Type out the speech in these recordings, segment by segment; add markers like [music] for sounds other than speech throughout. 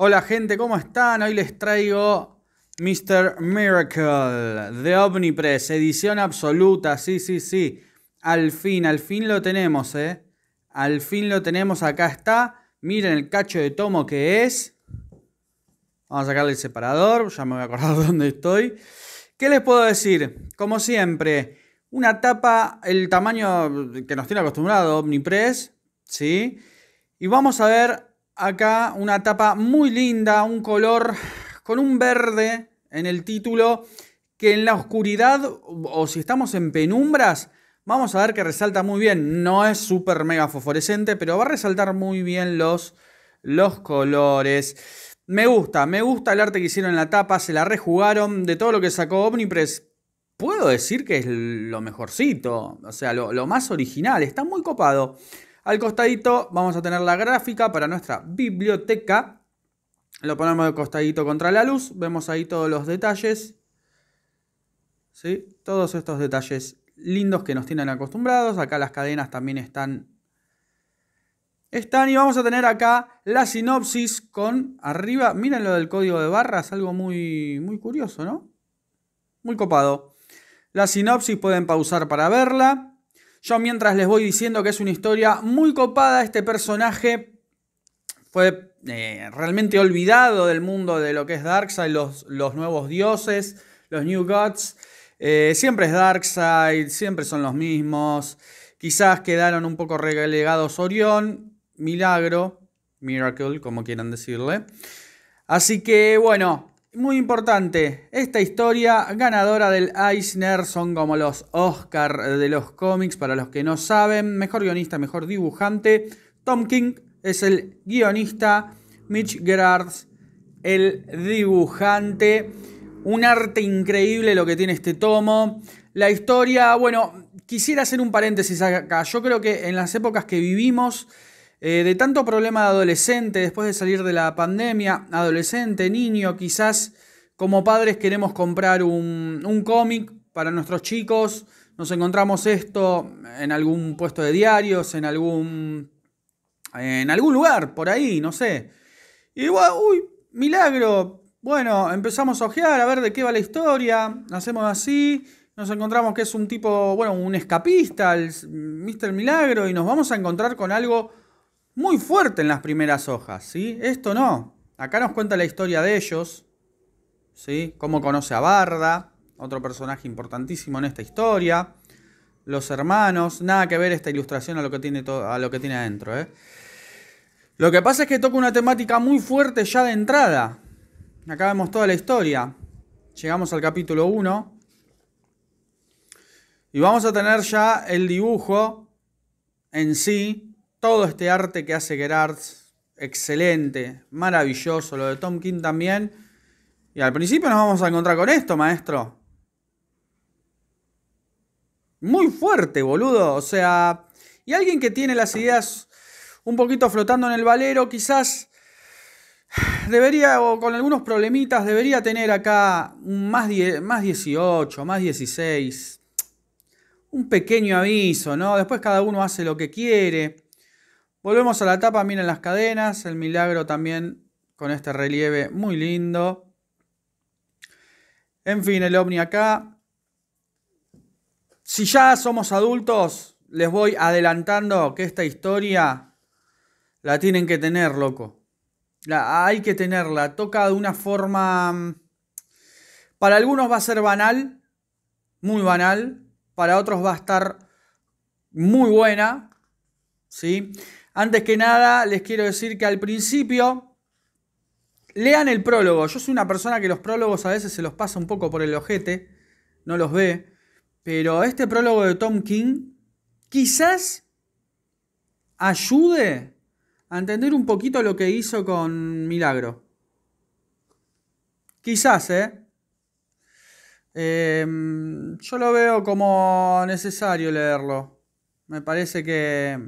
Hola gente, ¿cómo están? Hoy les traigo Mr. Miracle de Omnipress, edición absoluta, sí, sí, sí. Al fin, al fin lo tenemos, ¿eh? Al fin lo tenemos, acá está. Miren el cacho de tomo que es. Vamos a sacarle el separador, ya me voy a acordar [laughs] dónde estoy. ¿Qué les puedo decir? Como siempre, una tapa, el tamaño que nos tiene acostumbrado Omnipress, ¿sí? Y vamos a ver acá una tapa muy linda, un color con un verde en el título que en la oscuridad o si estamos en penumbras vamos a ver que resalta muy bien. No es súper mega fosforescente, pero va a resaltar muy bien los, los colores. Me gusta, me gusta el arte que hicieron en la tapa, se la rejugaron. De todo lo que sacó Omnipress, puedo decir que es lo mejorcito, o sea, lo, lo más original, está muy copado. Al costadito vamos a tener la gráfica para nuestra biblioteca. Lo ponemos de costadito contra la luz. Vemos ahí todos los detalles. ¿Sí? Todos estos detalles lindos que nos tienen acostumbrados. Acá las cadenas también están. Están y vamos a tener acá la sinopsis con arriba. Miren lo del código de barras, algo muy, muy curioso, ¿no? Muy copado. La sinopsis pueden pausar para verla. Yo mientras les voy diciendo que es una historia muy copada, este personaje fue eh, realmente olvidado del mundo de lo que es Darkseid, los, los nuevos dioses, los New Gods. Eh, siempre es Darkseid, siempre son los mismos. Quizás quedaron un poco relegados Orión, Milagro, Miracle, como quieran decirle. Así que bueno, muy importante, esta historia ganadora del Eisner son como los Oscar de los cómics, para los que no saben, mejor guionista, mejor dibujante. Tom King es el guionista, Mitch Gerards el dibujante. Un arte increíble lo que tiene este tomo. La historia, bueno, quisiera hacer un paréntesis acá. Yo creo que en las épocas que vivimos, eh, de tanto problema de adolescente, después de salir de la pandemia, adolescente, niño, quizás como padres queremos comprar un, un cómic para nuestros chicos, nos encontramos esto en algún puesto de diarios, en algún, en algún lugar, por ahí, no sé. Y uy, milagro. Bueno, empezamos a ojear, a ver de qué va la historia, hacemos así, nos encontramos que es un tipo, bueno, un escapista, el Mr. Milagro, y nos vamos a encontrar con algo muy fuerte en las primeras hojas, ¿sí? Esto no. Acá nos cuenta la historia de ellos, ¿sí? Cómo conoce a Barda, otro personaje importantísimo en esta historia. Los hermanos, nada que ver esta ilustración a lo que tiene, a lo que tiene adentro, ¿eh? Lo que pasa es que toca una temática muy fuerte ya de entrada. Acá vemos toda la historia. Llegamos al capítulo 1. Y vamos a tener ya el dibujo en sí todo este arte que hace Gerard, excelente, maravilloso, lo de Tom King también. Y al principio nos vamos a encontrar con esto, maestro. Muy fuerte, boludo. O sea, y alguien que tiene las ideas un poquito flotando en el valero, quizás debería, o con algunos problemitas, debería tener acá un más, más 18, más 16. Un pequeño aviso, ¿no? Después cada uno hace lo que quiere. Volvemos a la tapa, miren las cadenas, el milagro también con este relieve muy lindo. En fin, el ovni acá. Si ya somos adultos, les voy adelantando que esta historia la tienen que tener, loco. La, hay que tenerla. Toca de una forma... Mm, para algunos va a ser banal, muy banal. Para otros va a estar muy buena. ¿Sí? Antes que nada, les quiero decir que al principio lean el prólogo. Yo soy una persona que los prólogos a veces se los pasa un poco por el ojete, no los ve. Pero este prólogo de Tom King quizás ayude a entender un poquito lo que hizo con Milagro. Quizás, ¿eh? Em, yo lo veo como necesario leerlo. Me parece que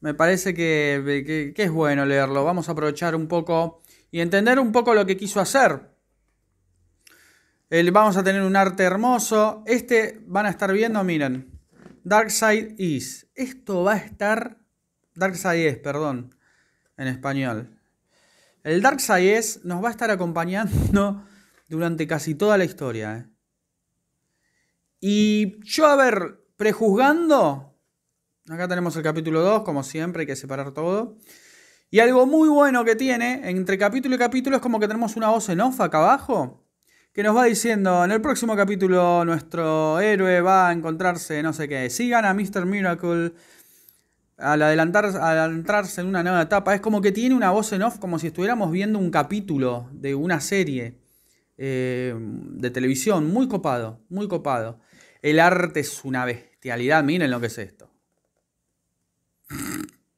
me parece que, es bueno leerlo. Vamos a aprovechar un poco y entender un poco lo que quiso hacer. vamos a tener un arte hermoso. Este van a estar viendo, miren. Dark Side Is. Esto va a estar. Dark Side es, perdón. En español. El Darkseid es, nos va a estar acompañando [laughs] durante casi toda la historia. ¿eh? Y yo, a ver, prejuzgando, acá tenemos el capítulo 2, como siempre, hay que separar todo. Y algo muy bueno que tiene, entre capítulo y capítulo, es como que tenemos una voz en off acá abajo, que nos va diciendo, en el próximo capítulo nuestro héroe va a encontrarse, no sé qué, sigan a Mr. Miracle al, adelantar, adelantarse en una nueva etapa. Es como que tiene una voz en off, como si estuviéramos viendo un capítulo de una serie eh, de televisión. Muy copado, muy copado. El arte es una bestialidad. Miren lo que es esto.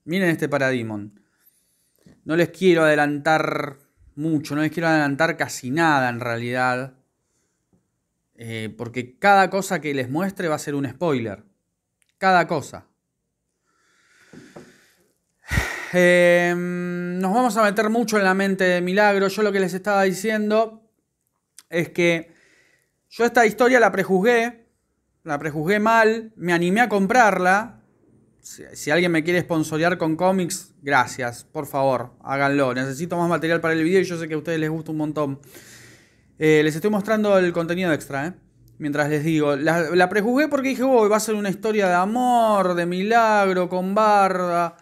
Miren este Parademon. No les quiero adelantar mucho, no les quiero adelantar casi nada en realidad. Eh, porque cada cosa que les muestre va a ser un spoiler. Cada cosa. [sighs] Em, nos vamos a meter mucho en la mente de Milagro. Yo lo que les estaba diciendo es que yo esta historia la prejuzgué, la prejuzgué mal, me animé a comprarla. Si, alguien me quiere sponsorear con cómics, gracias, por favor, háganlo. Necesito más material para el video y yo sé que a ustedes les gusta un montón. Eh, les estoy mostrando el contenido extra, ¿eh? Mientras les digo, la, prejuzgué porque dije, oh, va a ser una historia de amor, de milagro, con barda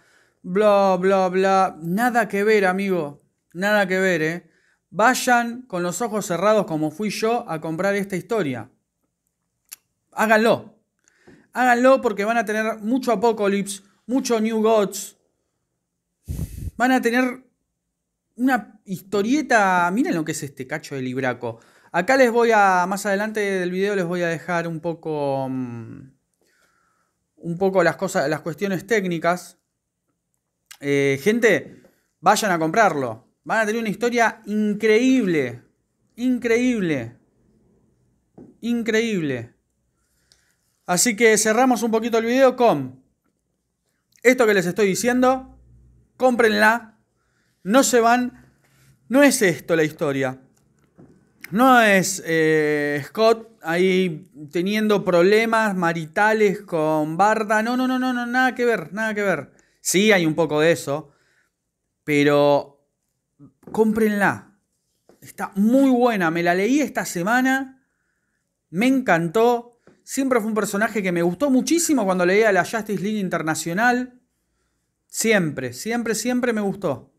bla, bla, bla. Nada que ver, amigo. Nada que ver, ¿eh? Vayan con los ojos cerrados como fui yo a comprar esta historia. Háganlo. Háganlo porque van a tener mucho Apocalypse, mucho New Gods. Van a tener una historieta. Miren lo que es este cacho de libraco. Acá les voy a, más adelante del video les voy a dejar un poco, mm, un poco las cosas, las cuestiones técnicas eh, gente, vayan a comprarlo. Van a tener una historia increíble. Increíble. Increíble. Así que cerramos un poquito el video con esto que les estoy diciendo. Cómprenla. No se van. No es esto la historia. No es eh, Scott ahí teniendo problemas maritales con Barda. No, no, no, no, no, nada que ver, nada que ver. Sí, hay un poco de eso, pero cómprenla. Está muy buena, me la leí esta semana, me encantó. Siempre fue un personaje que me gustó muchísimo cuando leía la Justice League Internacional. Siempre, siempre, siempre me gustó.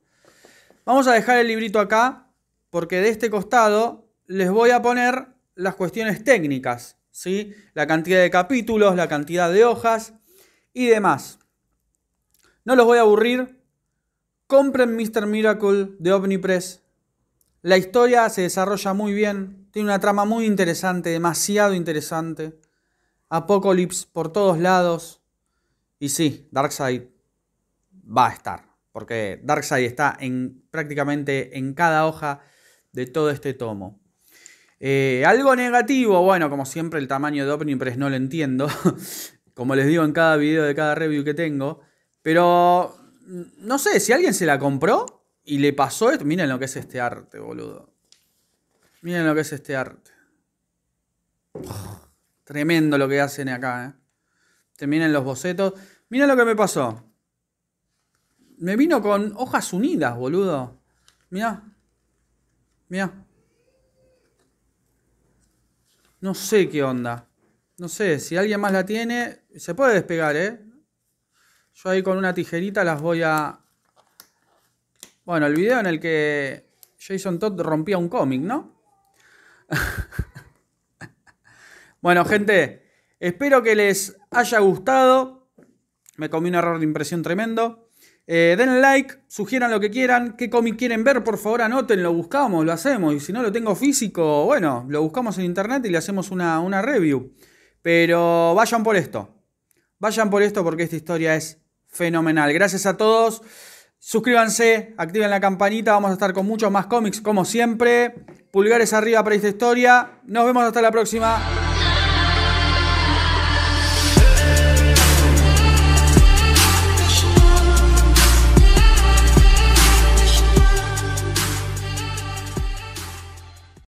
Vamos a dejar el librito acá, porque de este costado les voy a poner las cuestiones técnicas, ¿sí? La cantidad de capítulos, la cantidad de hojas y demás. No los voy a aburrir. Compren Mr. Miracle de Omnipress. La historia se desarrolla muy bien. Tiene una trama muy interesante, demasiado interesante. Apocalypse por todos lados. Y sí, Darkseid va a estar. Porque Darkseid está en, prácticamente en cada hoja de todo este tomo. Eh, algo negativo, bueno, como siempre el tamaño de Omnipress no lo entiendo. [laughs] como les digo en cada video de cada review que tengo. Pero no sé, si alguien se la compró y le pasó esto. Miren lo que es este arte, boludo. Miren lo que es este arte. Tremendo lo que hacen acá, ¿eh? Terminan los bocetos. Miren lo que me pasó. Me vino con hojas unidas, boludo. Mira. Mira. No sé qué onda. No sé, si alguien más la tiene, se puede despegar, ¿eh? Yo ahí con una tijerita las voy a... Bueno, el video en el que Jason Todd rompía un cómic, ¿no? [laughs] bueno, gente, espero que les haya gustado. Me comí un error de impresión tremendo. Eh, den like, sugieran lo que quieran, qué cómic quieren ver, por favor anoten, lo buscamos, lo hacemos. Y si no lo tengo físico, bueno, lo buscamos en internet y le hacemos una, una review. Pero vayan por esto. Vayan por esto porque esta historia es fenomenal. Gracias a todos. Suscríbanse, activen la campanita. Vamos a estar con muchos más cómics como siempre. Pulgares arriba para esta historia. Nos vemos hasta la próxima.